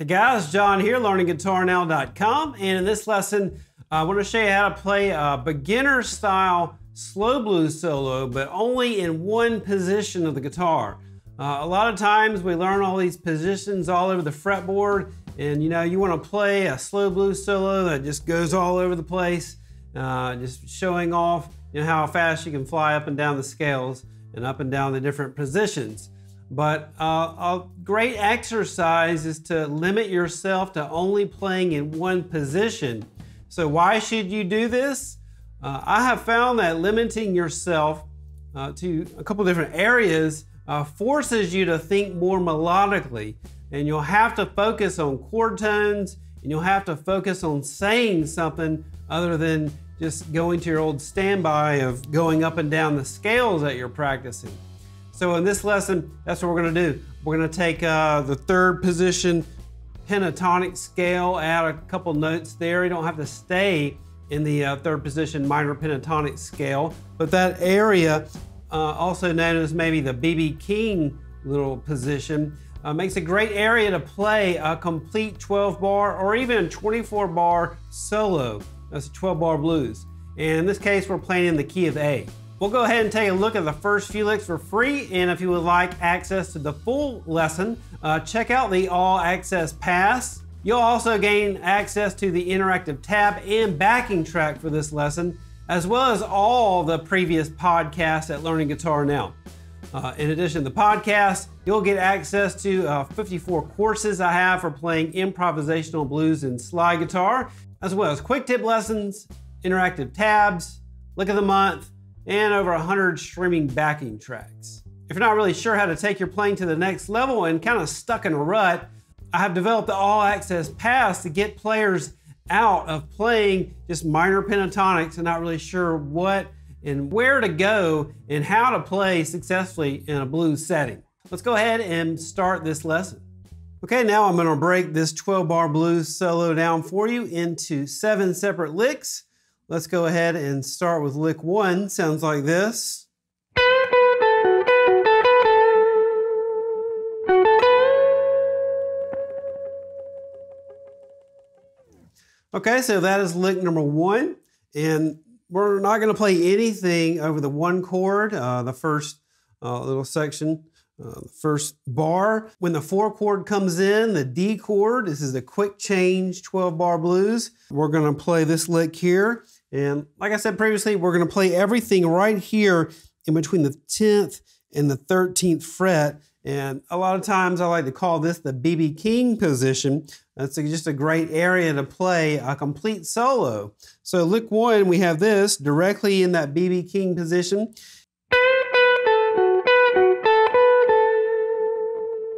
Hey guys, John here, learningguitarnow.com, and in this lesson, I want to show you how to play a beginner style slow blues solo, but only in one position of the guitar. Uh, a lot of times we learn all these positions all over the fretboard, and you know, you want to play a slow blues solo that just goes all over the place, uh, just showing off you know, how fast you can fly up and down the scales and up and down the different positions. But uh, a great exercise is to limit yourself to only playing in one position. So why should you do this? Uh, I have found that limiting yourself uh, to a couple different areas uh, forces you to think more melodically. And you'll have to focus on chord tones and you'll have to focus on saying something other than just going to your old standby of going up and down the scales that you're practicing. So in this lesson, that's what we're gonna do. We're gonna take uh, the third position pentatonic scale, add a couple notes there. You don't have to stay in the uh, third position minor pentatonic scale, but that area, uh, also known as maybe the BB King little position, uh, makes a great area to play a complete 12 bar or even a 24 bar solo. That's a 12 bar blues. And in this case, we're playing in the key of A. We'll go ahead and take a look at the first few licks for free. And if you would like access to the full lesson, uh, check out the All Access Pass. You'll also gain access to the interactive tab and backing track for this lesson, as well as all the previous podcasts at Learning Guitar Now. Uh, in addition to the podcast, you'll get access to uh, 54 courses I have for playing improvisational blues and slide guitar, as well as quick tip lessons, interactive tabs, lick of the month, and over 100 streaming backing tracks. If you're not really sure how to take your playing to the next level and kind of stuck in a rut, I have developed the All Access Pass to get players out of playing just minor pentatonics and not really sure what and where to go and how to play successfully in a blues setting. Let's go ahead and start this lesson. Okay, now I'm gonna break this 12 bar blues solo down for you into seven separate licks. Let's go ahead and start with lick one. Sounds like this. Okay, so that is lick number one. And we're not going to play anything over the one chord, uh, the first uh, little section, uh, the first bar. When the four chord comes in, the D chord, this is a quick change 12 bar blues. We're going to play this lick here. And like I said previously, we're going to play everything right here in between the 10th and the 13th fret. And a lot of times I like to call this the BB King position. That's just a great area to play a complete solo. So lick one, we have this directly in that BB King position.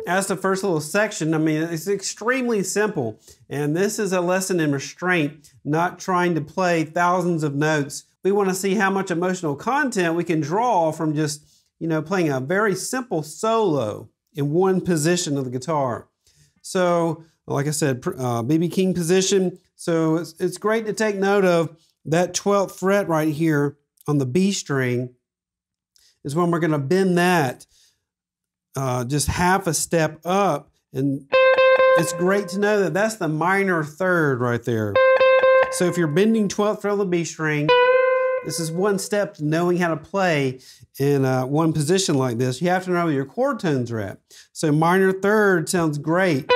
As the first little section, I mean, it's extremely simple. And this is a lesson in restraint, not trying to play thousands of notes. We want to see how much emotional content we can draw from just, you know, playing a very simple solo in one position of the guitar. So, like I said, BB uh, King position. So it's, it's great to take note of that 12th fret right here on the B string is when we're going to bend that uh, just half a step up. And it's great to know that that's the minor third right there. So if you're bending 12th fret of the B string, this is one step to knowing how to play in uh, one position like this. You have to know where your chord tones are at. So minor third sounds great.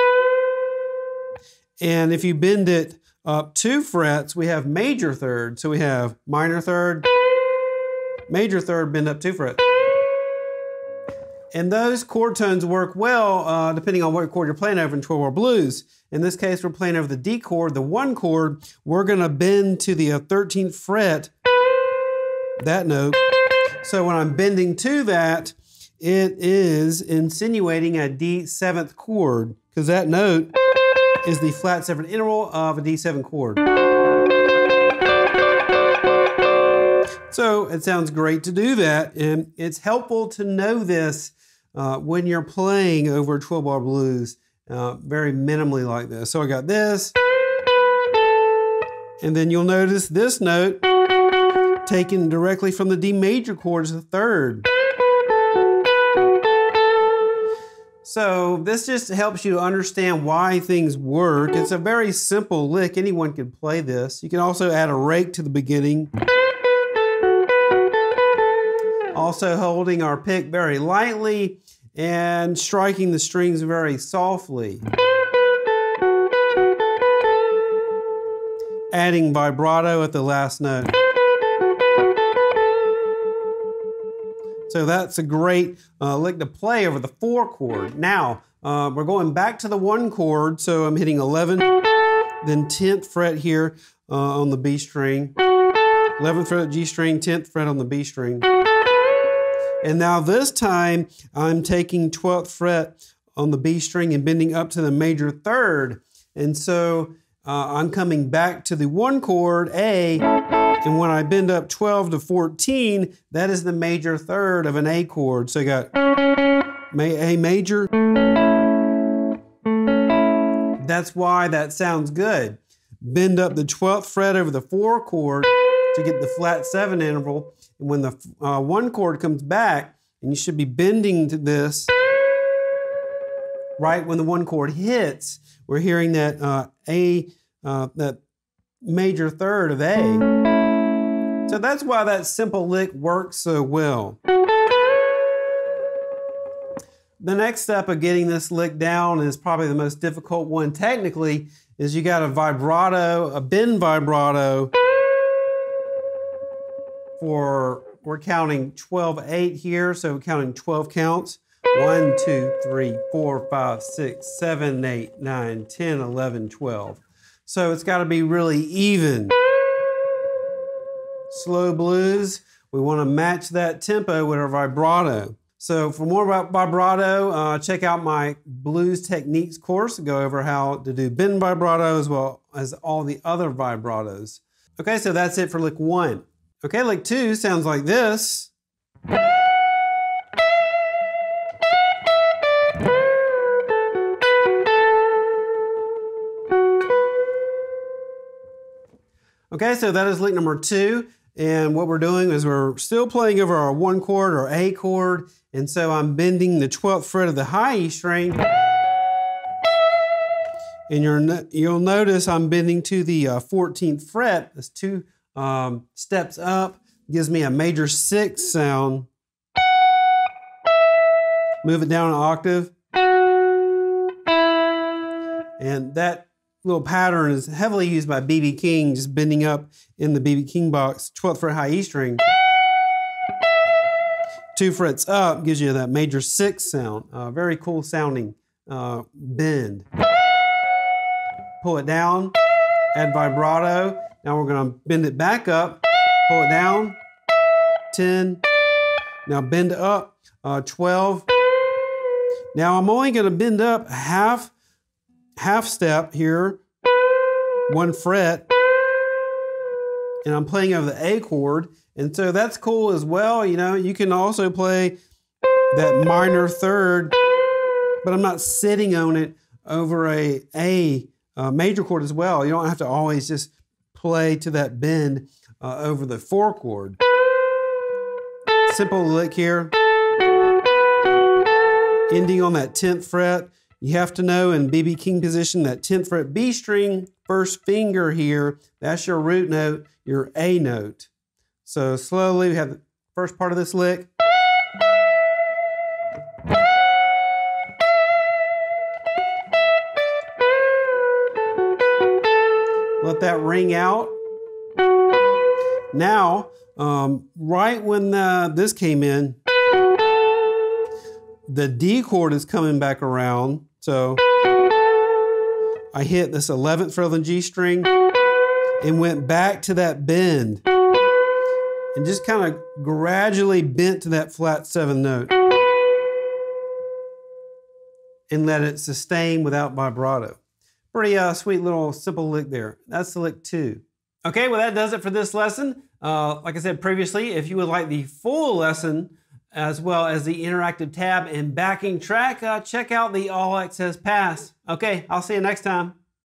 And if you bend it up two frets, we have major third. So we have minor third, major third, bend up two frets. And those chord tones work well uh, depending on what chord you're playing over in 12 bar blues. In this case, we're playing over the D chord, the one chord. We're going to bend to the 13th uh, fret, that note. So when I'm bending to that, it is insinuating a D7th chord because that note is the flat seventh interval of a D7 chord. So it sounds great to do that, and it's helpful to know this uh, when you're playing over 12 bar blues uh, very minimally like this. So I got this, and then you'll notice this note taken directly from the D major chord as the third. So this just helps you understand why things work. It's a very simple lick. Anyone can play this. You can also add a rake to the beginning. Also holding our pick very lightly and striking the strings very softly. Adding vibrato at the last note. So that's a great uh, lick to play over the four chord. Now, uh, we're going back to the one chord, so I'm hitting 11, then 10th fret here uh, on the B string, 11th fret G string, 10th fret on the B string. And now this time I'm taking 12th fret on the B string and bending up to the major third. And so uh, I'm coming back to the one chord, A, and when I bend up 12 to 14, that is the major third of an A chord. So I got A major. That's why that sounds good. Bend up the 12th fret over the 4 chord to get the flat 7 interval. When the uh, 1 chord comes back, and you should be bending to this right when the 1 chord hits, we're hearing that uh, A, uh, that major third of A. So that's why that simple lick works so well. The next step of getting this lick down is probably the most difficult one technically is you got a vibrato, a bend vibrato for, we're counting 12-8 here, so we're counting 12 counts. 1, 2, 3, 4, 5, 6, 7, 8, 9, 10, 11, 12. So it's got to be really even slow blues, we want to match that tempo with our vibrato. So for more about vibrato, uh, check out my blues techniques course. Go over how to do bend vibrato as well as all the other vibratos. Okay, so that's it for lick one. Okay, lick two sounds like this. Okay, so that is lick number two. And what we're doing is we're still playing over our one chord or A chord. And so I'm bending the 12th fret of the high E string. And you you'll notice I'm bending to the uh, 14th fret. That's two um, steps up. Gives me a major six sound. Move it down an octave. And that little pattern is heavily used by B.B. King, just bending up in the B.B. King box, 12th fret high E string. Two frets up gives you that major six sound. Uh, very cool sounding uh, bend. Pull it down, add vibrato. Now we're to bend it back up, pull it down, 10. Now bend up, uh, 12. Now I'm only to bend up half half step here, one fret, and I'm playing over the A chord. And so that's cool as well. You know, you can also play that minor third, but I'm not sitting on it over a A uh, major chord as well. You don't have to always just play to that bend uh, over the four chord. Simple lick here. Ending on that 10th fret. You have to know in BB King position that 10th fret B string, first finger here, that's your root note, your A note. So slowly we have the first part of this lick. Let that ring out. Now, um, right when uh, this came in, the D chord is coming back around. So I hit this 11th fret on the G string and went back to that bend and just kind of gradually bent to that flat seventh note and let it sustain without vibrato. Pretty uh, sweet little simple lick there. That's the lick two. Okay, well that does it for this lesson. Uh, like I said previously, if you would like the full lesson, as well as the interactive tab and backing track, uh, check out the All Access Pass. Okay, I'll see you next time.